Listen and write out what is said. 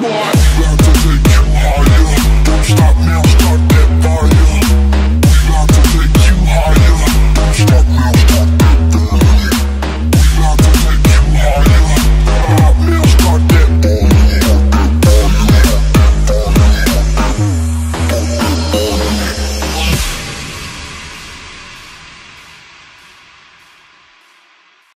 Bad